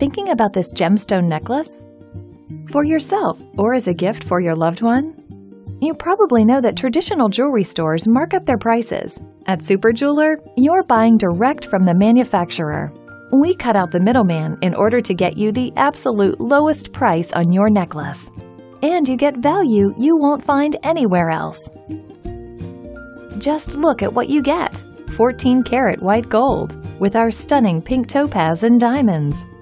Thinking about this gemstone necklace? For yourself or as a gift for your loved one? You probably know that traditional jewelry stores mark up their prices. At Super Jeweler, you're buying direct from the manufacturer. We cut out the middleman in order to get you the absolute lowest price on your necklace. And you get value you won't find anywhere else. Just look at what you get 14 karat white gold with our stunning pink topaz and diamonds.